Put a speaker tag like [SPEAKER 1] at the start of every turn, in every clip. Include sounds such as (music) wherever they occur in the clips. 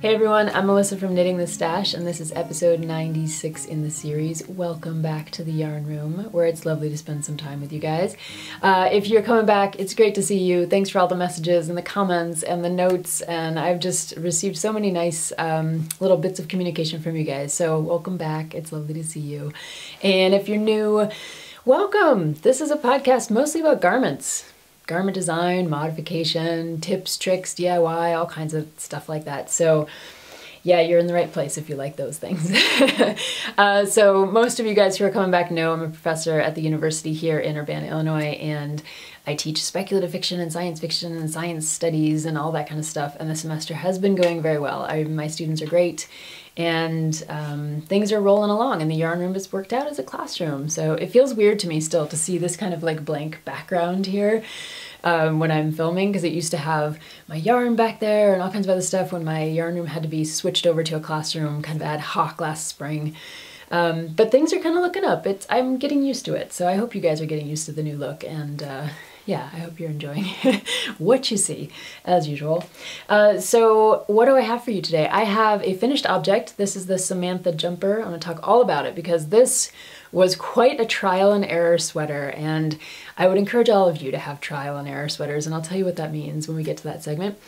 [SPEAKER 1] Hey everyone, I'm Melissa from Knitting the Stash, and this is episode 96 in the series. Welcome back to the Yarn Room, where it's lovely to spend some time with you guys. Uh, if you're coming back, it's great to see you. Thanks for all the messages and the comments and the notes, and I've just received so many nice um, little bits of communication from you guys. So, welcome back. It's lovely to see you. And if you're new, welcome. This is a podcast mostly about garments garment design, modification, tips, tricks, DIY, all kinds of stuff like that. So yeah, you're in the right place if you like those things. (laughs) uh, so most of you guys who are coming back know I'm a professor at the university here in Urbana, Illinois, and I teach speculative fiction and science fiction and science studies and all that kind of stuff. And the semester has been going very well. I, my students are great, and um, things are rolling along. And the yarn room has worked out as a classroom. So it feels weird to me still to see this kind of like blank background here um, when I'm filming because it used to have my yarn back there and all kinds of other stuff when my yarn room had to be switched over to a classroom kind of ad hoc last spring. Um, but things are kind of looking up. It's I'm getting used to it, so I hope you guys are getting used to the new look and uh, yeah, I hope you're enjoying (laughs) what you see, as usual. Uh, so what do I have for you today? I have a finished object. This is the Samantha jumper. I'm going to talk all about it because this was quite a trial and error sweater and I would encourage all of you to have trial and error sweaters and I'll tell you what that means when we get to that segment.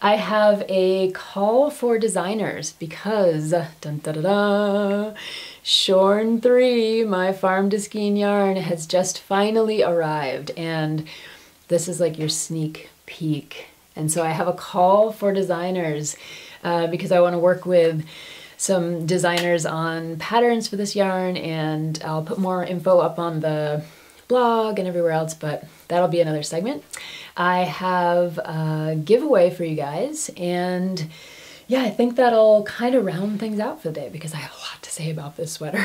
[SPEAKER 1] I have a call for designers because dun, Shorn 3, my farm to skein yarn, has just finally arrived and this is like your sneak peek. And so I have a call for designers uh, because I want to work with some designers on patterns for this yarn and I'll put more info up on the blog and everywhere else, but that'll be another segment. I have a giveaway for you guys and yeah, I think that'll kind of round things out for the day because I have a lot to say about this sweater.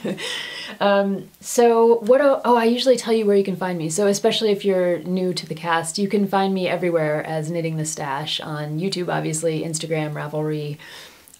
[SPEAKER 1] (laughs) um, so what, oh, I usually tell you where you can find me. So especially if you're new to the cast, you can find me everywhere as Knitting the Stash on YouTube, obviously, Instagram, Ravelry,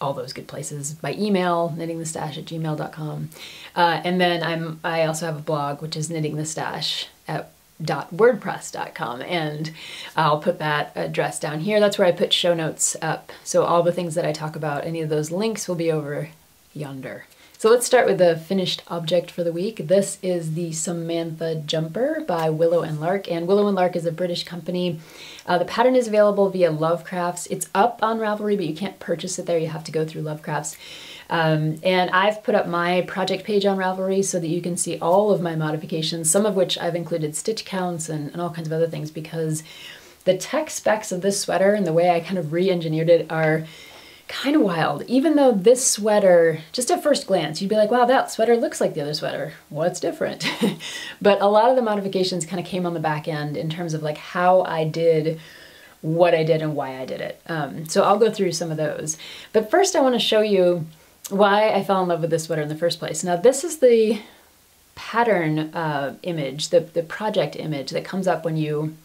[SPEAKER 1] all those good places by email knittingthestash at gmail.com uh, and then i'm i also have a blog which is knittingthestash at dot wordpress.com and I'll put that address down here. That's where I put show notes up. So all the things that I talk about, any of those links will be over yonder. So let's start with the finished object for the week. This is the Samantha Jumper by Willow and Lark, and Willow and Lark is a British company. Uh, the pattern is available via Lovecrafts. It's up on Ravelry, but you can't purchase it there. You have to go through Lovecrafts. Um, and I've put up my project page on Ravelry so that you can see all of my modifications, some of which I've included stitch counts and, and all kinds of other things because the tech specs of this sweater and the way I kind of re-engineered it are kind of wild. Even though this sweater, just at first glance, you'd be like, wow, that sweater looks like the other sweater. What's different? (laughs) but a lot of the modifications kind of came on the back end in terms of like how I did what I did and why I did it. Um, so I'll go through some of those. But first I want to show you why I fell in love with this sweater in the first place. Now this is the pattern uh, image, the, the project image that comes up when you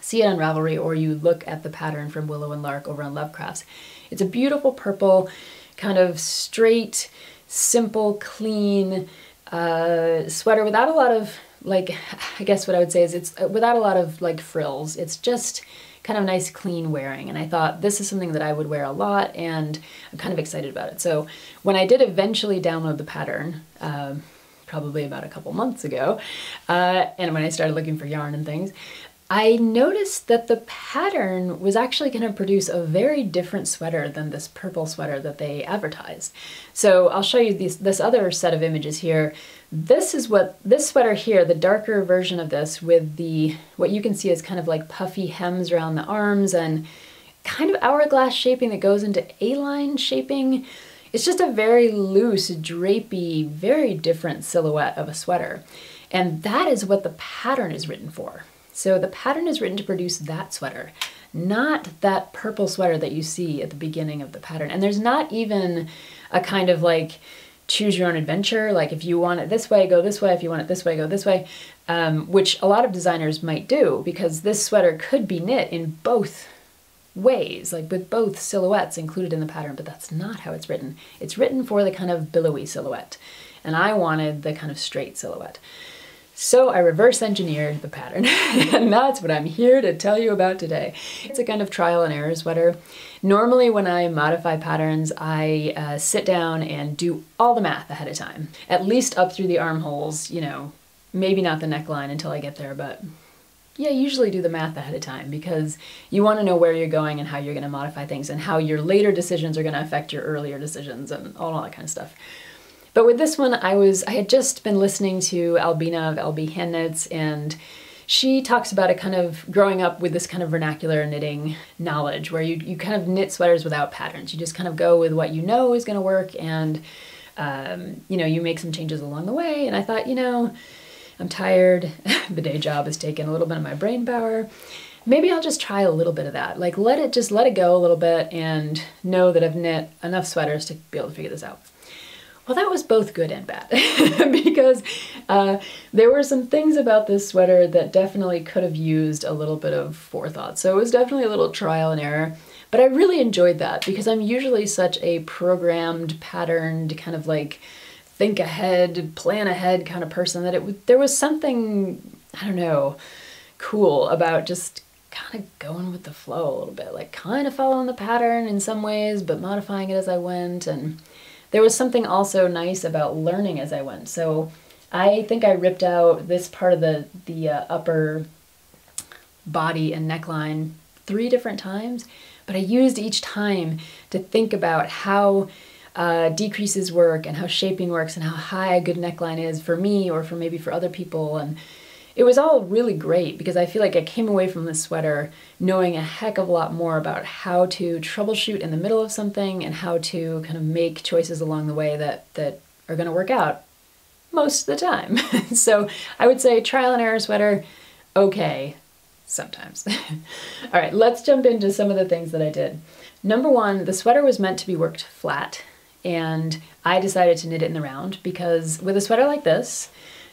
[SPEAKER 1] see it on Ravelry or you look at the pattern from Willow and Lark over on Lovecrafts. It's a beautiful purple, kind of straight, simple, clean uh, sweater without a lot of like, (laughs) I guess what I would say is it's uh, without a lot of like frills. It's just kind of nice clean wearing and I thought this is something that I would wear a lot and I'm kind of excited about it. So when I did eventually download the pattern, uh, probably about a couple months ago, uh, and when I started looking for yarn and things, I noticed that the pattern was actually going to produce a very different sweater than this purple sweater that they advertised. So I'll show you these, this other set of images here. This is what, this sweater here, the darker version of this with the, what you can see is kind of like puffy hems around the arms and kind of hourglass shaping that goes into A-line shaping. It's just a very loose, drapey, very different silhouette of a sweater. And that is what the pattern is written for. So the pattern is written to produce that sweater, not that purple sweater that you see at the beginning of the pattern. And there's not even a kind of like choose your own adventure, like if you want it this way, go this way, if you want it this way, go this way, um, which a lot of designers might do because this sweater could be knit in both ways, like with both silhouettes included in the pattern, but that's not how it's written. It's written for the kind of billowy silhouette, and I wanted the kind of straight silhouette. So I reverse engineered the pattern, (laughs) and that's what I'm here to tell you about today. It's a kind of trial and error sweater. Normally, when I modify patterns, I uh, sit down and do all the math ahead of time, at least up through the armholes, you know, maybe not the neckline until I get there, but yeah, usually do the math ahead of time because you want to know where you're going and how you're going to modify things and how your later decisions are going to affect your earlier decisions and all that kind of stuff. But with this one, I was I had just been listening to Albina of LB Hand Knits, and she talks about a kind of growing up with this kind of vernacular knitting knowledge where you, you kind of knit sweaters without patterns. You just kind of go with what you know is going to work and um, you know, you make some changes along the way. And I thought, you know, I'm tired. (laughs) the day job has taken a little bit of my brain power. Maybe I'll just try a little bit of that. Like let it just let it go a little bit and know that I've knit enough sweaters to be able to figure this out. Well, that was both good and bad (laughs) because uh, there were some things about this sweater that definitely could have used a little bit of forethought. So it was definitely a little trial and error. But I really enjoyed that because I'm usually such a programmed, patterned, kind of like think ahead, plan ahead kind of person that it there was something, I don't know, cool about just kind of going with the flow a little bit, like kind of following the pattern in some ways, but modifying it as I went and there was something also nice about learning as I went. So I think I ripped out this part of the, the uh, upper body and neckline three different times, but I used each time to think about how uh, decreases work and how shaping works and how high a good neckline is for me or for maybe for other people and it was all really great because I feel like I came away from this sweater knowing a heck of a lot more about how to troubleshoot in the middle of something and how to kind of make choices along the way that, that are going to work out most of the time. (laughs) so I would say trial and error sweater, okay, sometimes. (laughs) all right, let's jump into some of the things that I did. Number one, the sweater was meant to be worked flat, and I decided to knit it in the round because with a sweater like this,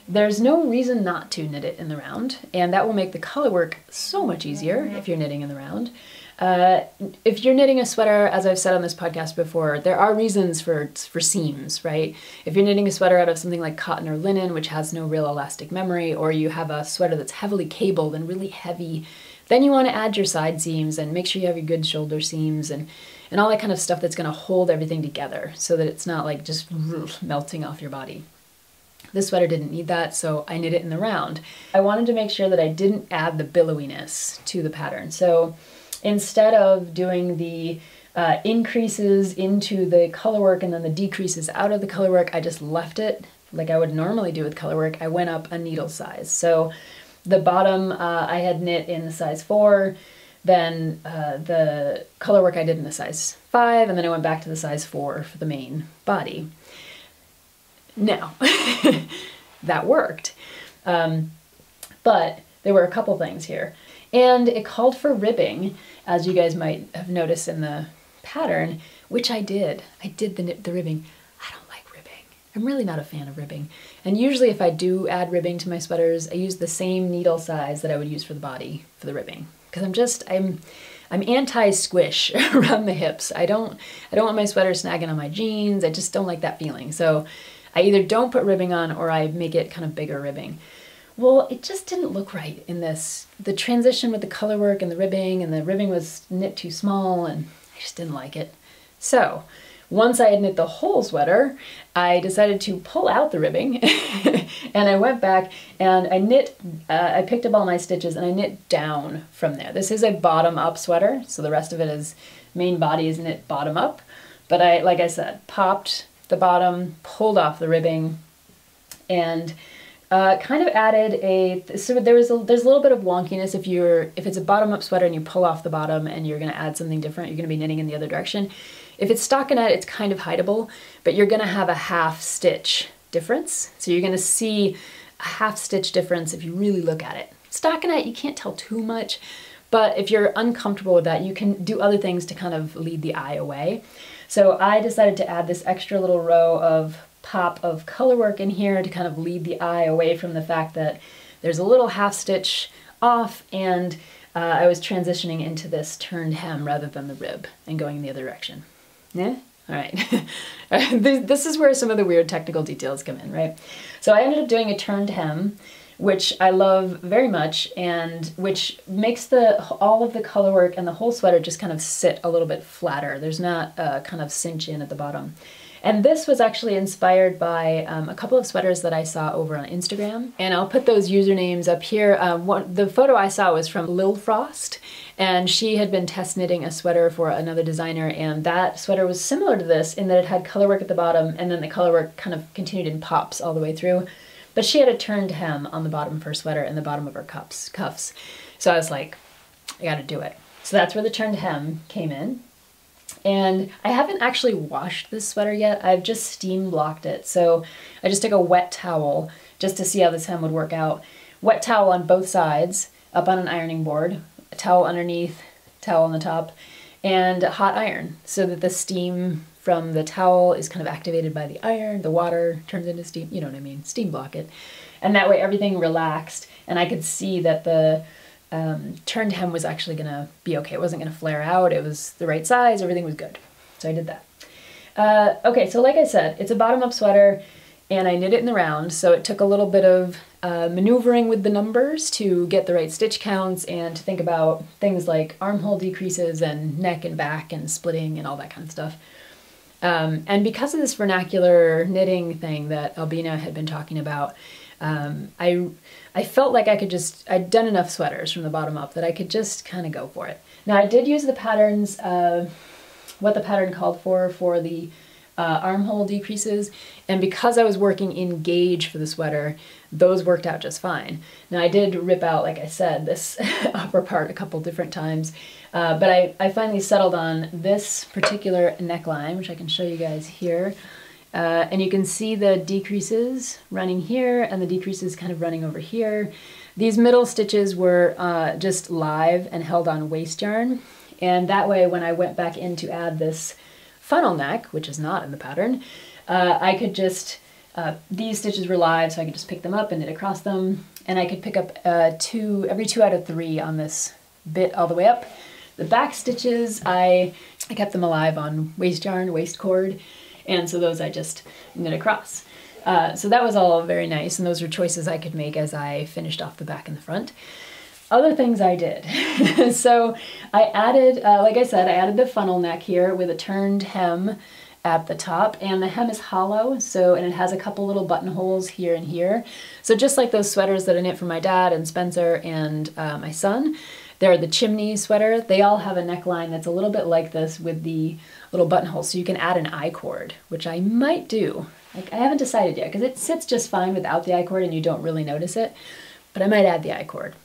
[SPEAKER 1] there's no reason not to knit it in the round, and that will make the color work so much easier if you're knitting in the round. Uh, if you're knitting a sweater, as I've said on this podcast before, there are reasons for for seams, right? If you're knitting a sweater out of something like cotton or linen, which has no real elastic memory, or you have a sweater that's heavily cabled and really heavy, then you want to add your side seams and make sure you have your good shoulder seams and and all that kind of stuff that's going to hold everything together so that it's not like just (laughs) melting off your body. This sweater didn't need that, so I knit it in the round. I wanted to make sure that I didn't add the billowiness to the pattern. So instead of doing the uh, increases into the colorwork and then the decreases out of the colorwork, I just left it like I would normally do with colorwork. I went up a needle size. So the bottom uh, I had knit in the size 4, then uh, the colorwork I did in the size 5, and then I went back to the size 4 for the main body. Now, (laughs) that worked. Um, but there were a couple things here. And it called for ribbing, as you guys might have noticed in the pattern, which I did. I did the, the ribbing. I don't like ribbing. I'm really not a fan of ribbing. And usually if I do add ribbing to my sweaters, I use the same needle size that I would use for the body for the ribbing. Because I'm just, I'm, I'm anti-squish (laughs) around the hips. I don't, I don't want my sweater snagging on my jeans. I just don't like that feeling. So I either don't put ribbing on or I make it kind of bigger ribbing. Well, it just didn't look right in this. The transition with the color work and the ribbing, and the ribbing was knit too small, and I just didn't like it. So, once I had knit the whole sweater, I decided to pull out the ribbing, (laughs) and I went back and I knit, uh, I picked up all my stitches and I knit down from there. This is a bottom up sweater, so the rest of it is, main body is knit bottom up, but I, like I said, popped the bottom, pulled off the ribbing, and uh, kind of added a so there was a, there's a little bit of wonkiness if you're if it's a bottom up sweater and you pull off the bottom and you're to add something different you're to be knitting in the other direction. If it's stockinette it's kind of hideable but you're to have a half stitch difference. So you're to see a half stitch difference if you really look at it. Stockinette you can't tell too much but if you're uncomfortable with that you can do other things to kind of lead the eye away so I decided to add this extra little row of pop of color work in here to kind of lead the eye away from the fact that there's a little half stitch off and uh, I was transitioning into this turned hem rather than the rib and going in the other direction. Yeah? All right. (laughs) this is where some of the weird technical details come in, right? So I ended up doing a turned hem which I love very much, and which makes the all of the color work and the whole sweater just kind of sit a little bit flatter. There's not a kind of cinch in at the bottom. And this was actually inspired by um, a couple of sweaters that I saw over on Instagram. And I'll put those usernames up here. Um, one, the photo I saw was from Lil Frost, and she had been test knitting a sweater for another designer, and that sweater was similar to this in that it had color work at the bottom, and then the color work kind of continued in pops all the way through. But she had a turned hem on the bottom of her sweater and the bottom of her cuffs. cuffs. So I was like, I gotta do it. So that's where the turned hem came in. And I haven't actually washed this sweater yet. I've just steam blocked it. So I just took a wet towel just to see how this hem would work out. Wet towel on both sides, up on an ironing board, a towel underneath, towel on the top, and hot iron so that the steam from the towel is kind of activated by the iron, the water turns into steam, you know what I mean, steam block it. And that way everything relaxed and I could see that the um, turned hem was actually gonna be okay. It wasn't gonna flare out. It was the right size. Everything was good. So I did that. Uh, okay, so like I said, it's a bottom up sweater and I knit it in the round. So it took a little bit of uh, maneuvering with the numbers to get the right stitch counts and to think about things like armhole decreases and neck and back and splitting and all that kind of stuff. Um, and because of this vernacular knitting thing that Albina had been talking about, um, I I felt like I could just, I'd done enough sweaters from the bottom up that I could just kind of go for it. Now I did use the patterns, uh, what the pattern called for, for the uh, armhole decreases, and because I was working in gauge for the sweater, those worked out just fine. Now I did rip out, like I said, this (laughs) upper part a couple different times, uh, but I, I finally settled on this particular neckline, which I can show you guys here. Uh, and you can see the decreases running here and the decreases kind of running over here. These middle stitches were uh, just live and held on waste yarn. And that way when I went back in to add this funnel neck, which is not in the pattern, uh, I could just, uh, these stitches were live so I could just pick them up and knit across them. And I could pick up uh, two, every two out of three on this bit all the way up. The back stitches, I, I kept them alive on waste yarn, waste cord. And so those I just knit across. Uh, so that was all very nice, and those were choices I could make as I finished off the back and the front. Other things I did. (laughs) so I added, uh, like I said, I added the funnel neck here with a turned hem at the top and the hem is hollow so and it has a couple little buttonholes here and here so just like those sweaters that I knit for my dad and Spencer and uh, my son they're the chimney sweater they all have a neckline that's a little bit like this with the little buttonhole so you can add an I-cord, which I might do. Like I haven't decided yet because it sits just fine without the I-cord and you don't really notice it, but I might add the I-cord.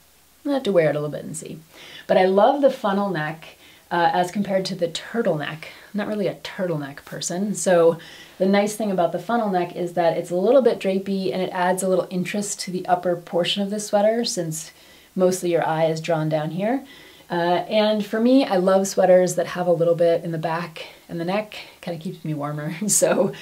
[SPEAKER 1] I'll have to wear it a little bit and see. But I love the funnel neck uh, as compared to the turtleneck. I'm not really a turtleneck person, so the nice thing about the funnel neck is that it's a little bit drapey and it adds a little interest to the upper portion of the sweater since mostly your eye is drawn down here. Uh, and for me, I love sweaters that have a little bit in the back and the neck, kind of keeps me warmer. (laughs) so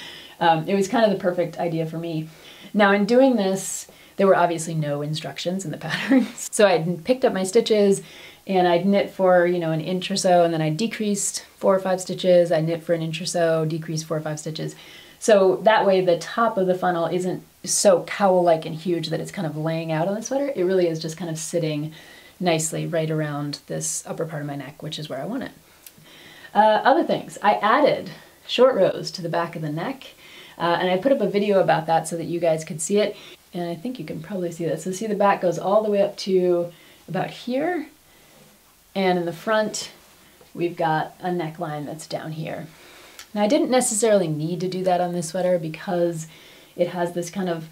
[SPEAKER 1] um, it was kind of the perfect idea for me. Now in doing this, there were obviously no instructions in the (laughs) patterns. So I picked up my stitches and I'd knit for, you know, an inch or so and then I decreased four or five stitches, I knit for an inch or so, decreased four or five stitches. So that way the top of the funnel isn't so cowl-like and huge that it's kind of laying out on the sweater. It really is just kind of sitting nicely right around this upper part of my neck, which is where I want it. Uh, other things, I added short rows to the back of the neck, uh, and I put up a video about that so that you guys could see it, and I think you can probably see this. So see the back goes all the way up to about here, and in the front we've got a neckline that's down here. Now I didn't necessarily need to do that on this sweater because it has this kind of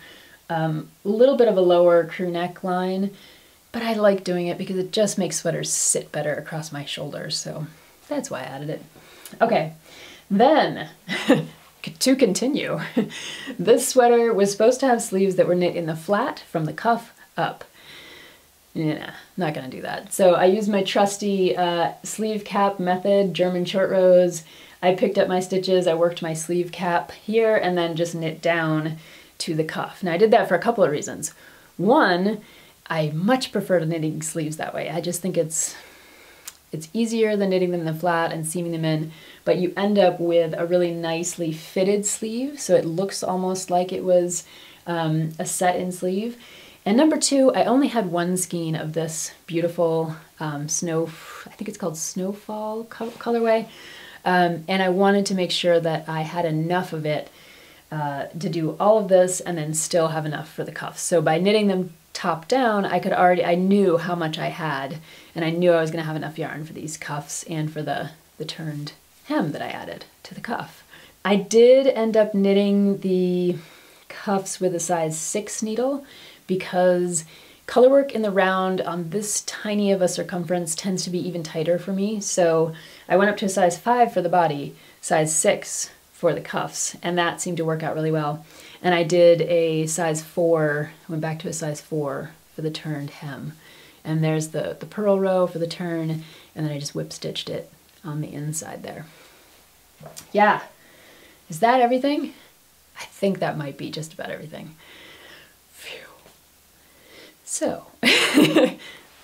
[SPEAKER 1] um, little bit of a lower crew neckline, but I like doing it because it just makes sweaters sit better across my shoulders, so that's why I added it. Okay, then (laughs) to continue, (laughs) this sweater was supposed to have sleeves that were knit in the flat from the cuff up. Yeah, not gonna do that. So I used my trusty uh, sleeve cap method, German short rows. I picked up my stitches, I worked my sleeve cap here, and then just knit down to the cuff. Now I did that for a couple of reasons. One, I much prefer knitting sleeves that way. I just think it's it's easier than knitting them in the flat and seaming them in, but you end up with a really nicely fitted sleeve, so it looks almost like it was um, a set-in sleeve. And number two, I only had one skein of this beautiful um, snow, I think it's called Snowfall colorway. Um, and I wanted to make sure that I had enough of it uh, to do all of this and then still have enough for the cuffs. So by knitting them top down, I could already, I knew how much I had and I knew I was gonna have enough yarn for these cuffs and for the, the turned hem that I added to the cuff. I did end up knitting the cuffs with a size six needle because color work in the round on this tiny of a circumference tends to be even tighter for me. So I went up to a size five for the body, size six for the cuffs, and that seemed to work out really well. And I did a size four, went back to a size four for the turned hem. And there's the, the purl row for the turn, and then I just whip stitched it on the inside there. Yeah, is that everything? I think that might be just about everything. Phew. So, (laughs)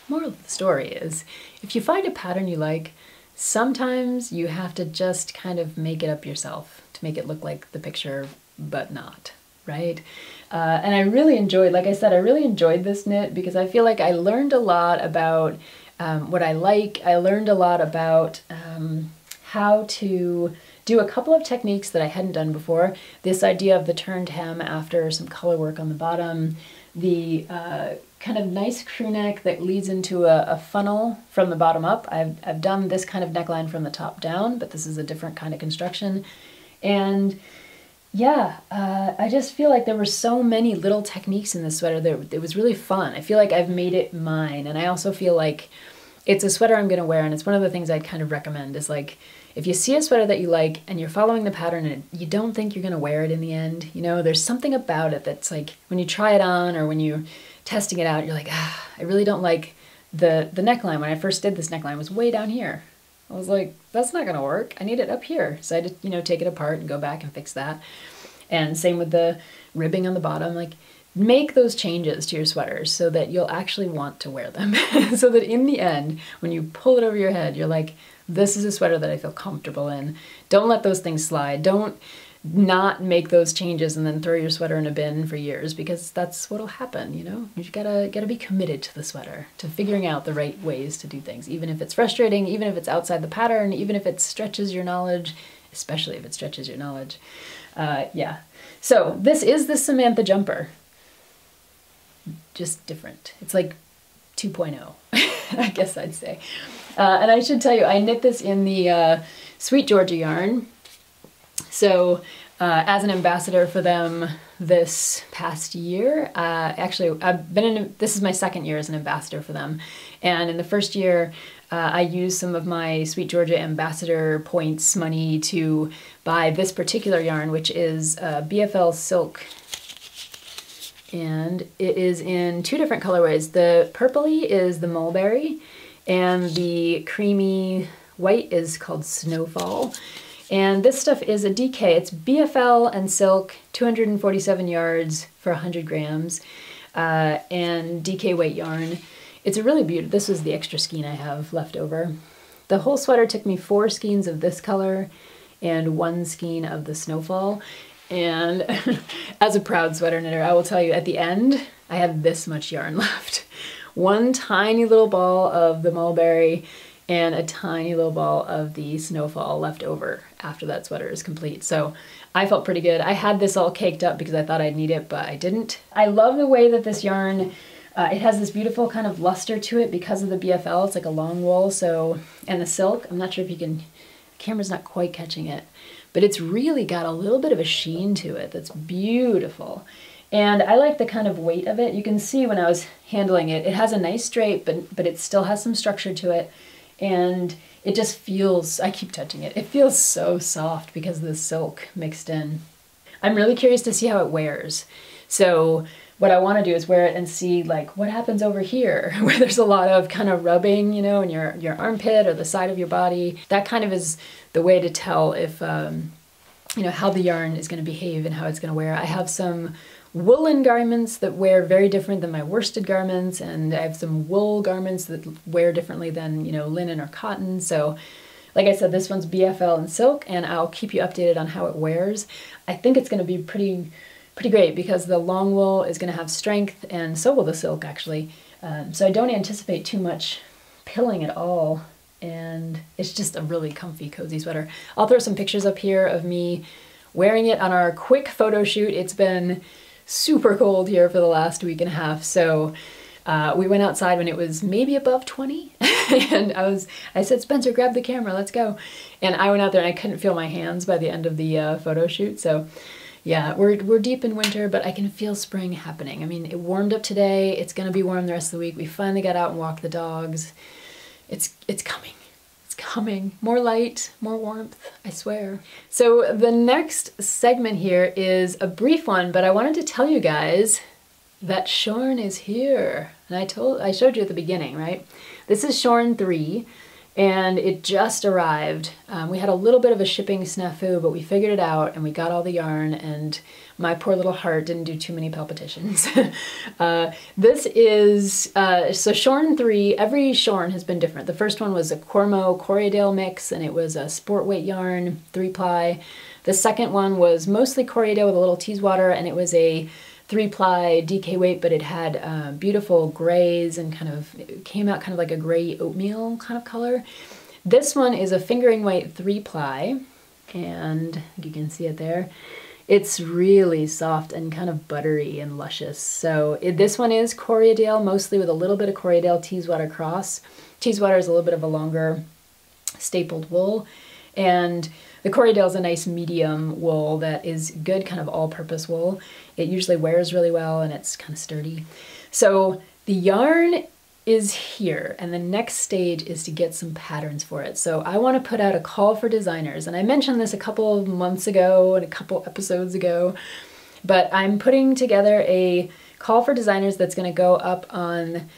[SPEAKER 1] moral of the story is, if you find a pattern you like, sometimes you have to just kind of make it up yourself to make it look like the picture, but not right? Uh, and I really enjoyed, like I said, I really enjoyed this knit because I feel like I learned a lot about um, what I like. I learned a lot about um, how to do a couple of techniques that I hadn't done before. This idea of the turned hem after some color work on the bottom, the uh, kind of nice crew neck that leads into a, a, funnel from the bottom up. I've, I've done this kind of neckline from the top down, but this is a different kind of construction. And yeah, uh, I just feel like there were so many little techniques in this sweater that it was really fun. I feel like I've made it mine, and I also feel like it's a sweater I'm gonna wear, and it's one of the things I'd kind of recommend is like if you see a sweater that you like and you're following the pattern and you don't think you're gonna wear it in the end, you know, there's something about it that's like when you try it on or when you're testing it out, you're like, ah, I really don't like the the neckline. When I first did this neckline was way down here. I was like, that's not gonna work. I need it up here. So I had to, you know, take it apart and go back and fix that. And same with the ribbing on the bottom. Like, make those changes to your sweaters so that you'll actually want to wear them. (laughs) so that in the end, when you pull it over your head, you're like, this is a sweater that I feel comfortable in. Don't let those things slide. Don't not make those changes and then throw your sweater in a bin for years because that's what'll happen, you know? You gotta gotta be committed to the sweater, to figuring out the right ways to do things, even if it's frustrating, even if it's outside the pattern, even if it stretches your knowledge, especially if it stretches your knowledge. Uh, yeah. So this is the Samantha jumper. Just different. It's like 2.0, (laughs) I guess I'd say. Uh, and I should tell you, I knit this in the uh, SweetGeorgia yarn. So uh, as an ambassador for them this past year, uh, actually I've been in, this is my second year as an ambassador for them. And in the first year, uh, I used some of my SweetGeorgia ambassador points money to buy this particular yarn, which is uh, BFL Silk. And it is in two different colorways. The purpley is the mulberry, and the creamy white is called Snowfall. And this stuff is a DK. It's BFL and silk, 247 yards for 100 grams, uh, and DK weight yarn. It's a really beautiful, this was the extra skein I have left over. The whole sweater took me four skeins of this color and one skein of the snowfall. And (laughs) as a proud sweater knitter, I will tell you at the end, I have this much yarn (laughs) left. One tiny little ball of the mulberry and a tiny little ball of the snowfall left over after that sweater is complete. So I felt pretty good. I had this all caked up because I thought I'd need it, but I didn't. I love the way that this yarn uh, it has this beautiful kind of luster to it because of the BFL. It's like a long wool, so and the silk. I'm not sure if you can. Camera's not quite catching it, but it's really got a little bit of a sheen to it that's beautiful. And I like the kind of weight of it. You can see when I was handling it, it has a nice drape, but but it still has some structure to it, and it just feels. I keep touching it. It feels so soft because of the silk mixed in. I'm really curious to see how it wears. So what I want to do is wear it and see like what happens over here (laughs) where there's a lot of kind of rubbing, you know, in your, your armpit or the side of your body. That kind of is the way to tell if, um, you know, how the yarn is going to behave and how it's going to wear. I have some woolen garments that wear very different than my worsted garments and I have some wool garments that wear differently than, you know, linen or cotton. So like I said, this one's BFL and silk and I'll keep you updated on how it wears. I think it's going to be pretty pretty great because the long wool is going to have strength and so will the silk actually. Um, so I don't anticipate too much pilling at all and it's just a really comfy cozy sweater. I'll throw some pictures up here of me wearing it on our quick photo shoot. It's been super cold here for the last week and a half so uh, we went outside when it was maybe above 20 (laughs) and I was I said Spencer grab the camera let's go and I went out there and I couldn't feel my hands by the end of the uh, photo shoot so yeah, we're, we're deep in winter, but I can feel spring happening. I mean, it warmed up today. It's going to be warm the rest of the week. We finally got out and walked the dogs. It's, it's coming. Coming. More light, more warmth, I swear. So the next segment here is a brief one, but I wanted to tell you guys that Shorn is here. And I told I showed you at the beginning, right? This is Shorn 3 and it just arrived. Um, we had a little bit of a shipping snafu, but we figured it out and we got all the yarn and my poor little heart didn't do too many palpitations. (laughs) uh, this is, uh, so Shorn 3, every Shorn has been different. The first one was a Cormo Corriedale mix and it was a sport weight yarn, three ply. The second one was mostly Corriedale with a little Teeswater and it was a three ply DK weight, but it had uh, beautiful grays and kind of came out kind of like a gray oatmeal kind of color. This one is a fingering weight three ply, and you can see it there. It's really soft and kind of buttery and luscious. So it, this one is Corriedale, mostly with a little bit of Corriedale Teeswater cross. Teeswater is a little bit of a longer stapled wool, and the Corriedale is a nice medium wool that is good kind of all-purpose wool. It usually wears really well and it's kind of sturdy. So the yarn is here and the next stage is to get some patterns for it. So I want to put out a call for designers and I mentioned this a couple of months ago and a couple episodes ago, but I'm putting together a call for designers that's going to go up on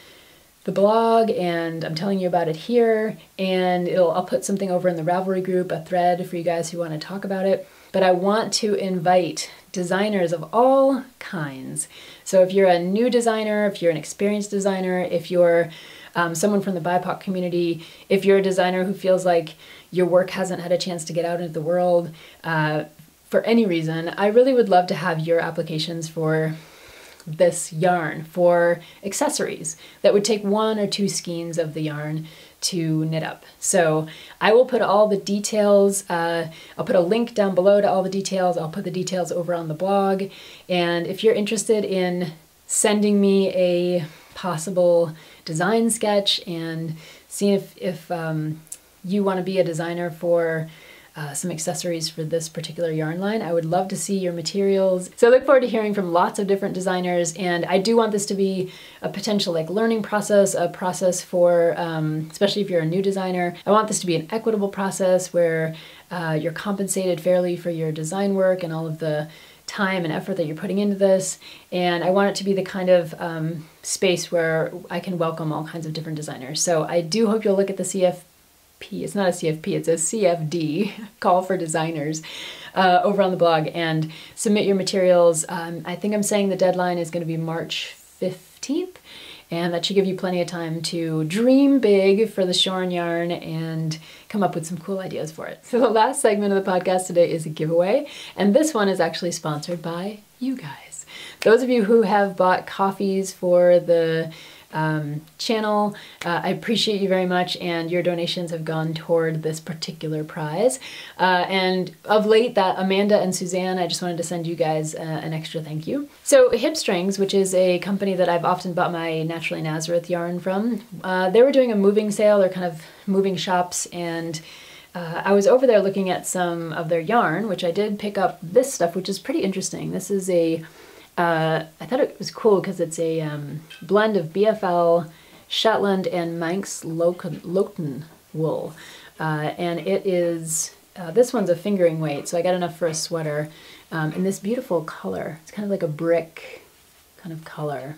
[SPEAKER 1] the blog and I'm telling you about it here and it'll I'll put something over in the Ravelry group, a thread for you guys who want to talk about it. But I want to invite designers of all kinds. So if you're a new designer, if you're an experienced designer, if you're um, someone from the BIPOC community, if you're a designer who feels like your work hasn't had a chance to get out into the world uh, for any reason, I really would love to have your applications for this yarn for accessories that would take one or two skeins of the yarn to knit up. So I will put all the details, uh, I'll put a link down below to all the details, I'll put the details over on the blog, and if you're interested in sending me a possible design sketch and seeing if, if um, you want to be a designer for uh, some accessories for this particular yarn line. I would love to see your materials. So I look forward to hearing from lots of different designers and I do want this to be a potential like learning process, a process for, um, especially if you're a new designer. I want this to be an equitable process where uh, you're compensated fairly for your design work and all of the time and effort that you're putting into this and I want it to be the kind of um, space where I can welcome all kinds of different designers. So I do hope you'll look at the CF it's not a CFP, it's a CFD, (laughs) call for designers, uh, over on the blog and submit your materials. Um, I think I'm saying the deadline is going to be March 15th, and that should give you plenty of time to dream big for the Shorn yarn and come up with some cool ideas for it. So the last segment of the podcast today is a giveaway, and this one is actually sponsored by you guys. Those of you who have bought coffees for the um, channel. Uh, I appreciate you very much, and your donations have gone toward this particular prize. Uh, and of late, that Amanda and Suzanne, I just wanted to send you guys uh, an extra thank you. So Hipstrings, which is a company that I've often bought my Naturally Nazareth yarn from, uh, they were doing a moving sale. They're kind of moving shops, and uh, I was over there looking at some of their yarn, which I did pick up this stuff, which is pretty interesting. This is a uh, I thought it was cool because it's a um, blend of BFL, Shetland, and Manx Loaghtan wool. Uh, and it is, uh, this one's a fingering weight, so I got enough for a sweater. Um, in this beautiful color. It's kind of like a brick kind of color.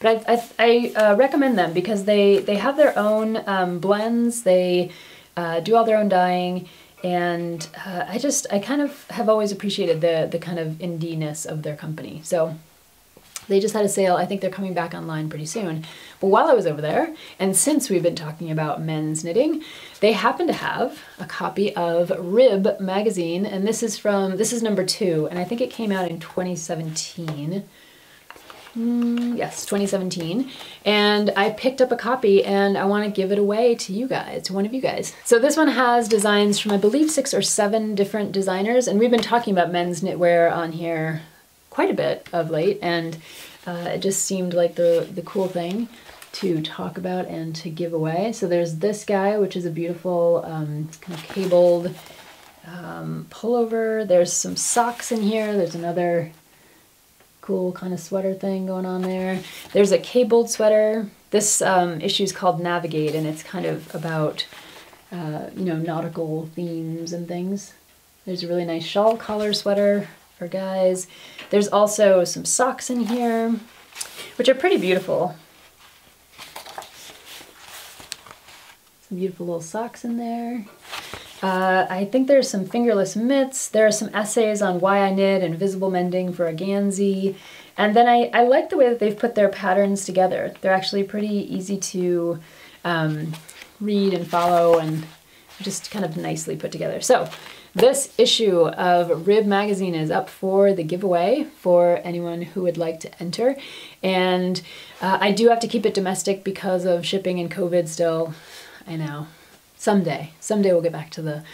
[SPEAKER 1] But I, I, I uh, recommend them because they, they have their own um, blends, they uh, do all their own dyeing, and uh, I just I kind of have always appreciated the the kind of indie-ness of their company. So They just had a sale. I think they're coming back online pretty soon. But while I was over there, and since we've been talking about men's knitting, they happen to have a copy of Rib magazine, and this is from this is number two, and I think it came out in 2017. Mm, yes, 2017. And I picked up a copy and I want to give it away to you guys, to one of you guys. So this one has designs from I believe six or seven different designers, and we've been talking about men's knitwear on here quite a bit of late, and uh, it just seemed like the, the cool thing to talk about and to give away. So there's this guy, which is a beautiful um, kind of cabled um, pullover. There's some socks in here. There's another cool kind of sweater thing going on there. There's a cabled sweater. This um, issue is called Navigate, and it's kind of about, uh, you know, nautical themes and things. There's a really nice shawl collar sweater for guys. There's also some socks in here, which are pretty beautiful. Some beautiful little socks in there. Uh, I think there's some fingerless mitts. There are some essays on why I knit and visible mending for a Gansey. And then I, I like the way that they've put their patterns together. They're actually pretty easy to um, read and follow and just kind of nicely put together. So this issue of Rib Magazine is up for the giveaway for anyone who would like to enter. And uh, I do have to keep it domestic because of shipping and COVID still. I know. Someday. Someday we'll get back to the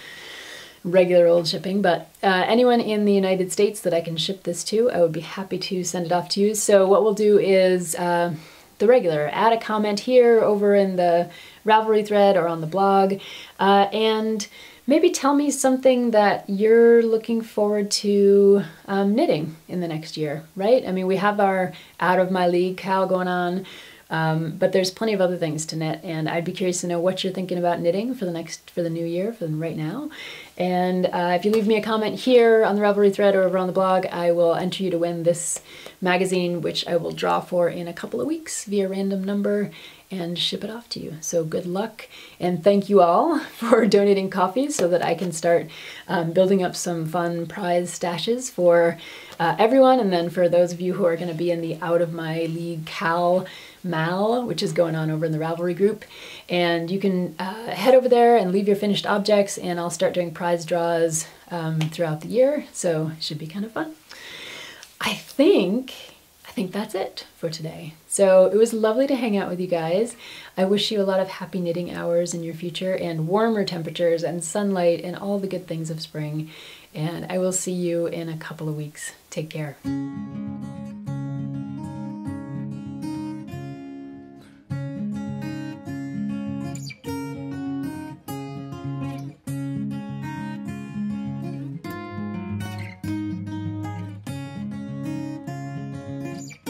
[SPEAKER 1] regular old shipping, but uh, anyone in the United States that I can ship this to, I would be happy to send it off to you. So what we'll do is uh, the regular, add a comment here over in the Ravelry thread or on the blog, uh, and maybe tell me something that you're looking forward to um, knitting in the next year, right? I mean, we have our out of my league KAL going on, um, but there's plenty of other things to knit, and I'd be curious to know what you're thinking about knitting for the next for the new year, for right now. And uh, if you leave me a comment here on the Ravelry thread or over on the blog, I will enter you to win this magazine, which I will draw for in a couple of weeks via random number and ship it off to you. So good luck and thank you all (laughs) for donating coffees so that I can start um, building up some fun prize stashes for uh, everyone. And then for those of you who are going to be in the Out of My League KAL Mal, which is going on over in the Ravelry group. And you can uh, head over there and leave your finished objects and I'll start doing prize draws um, throughout the year. So it should be kind of fun. I think I think that's it for today. So it was lovely to hang out with you guys. I wish you a lot of happy knitting hours in your future and warmer temperatures and sunlight and all the good things of spring. And I will see you in a couple of weeks. Take care.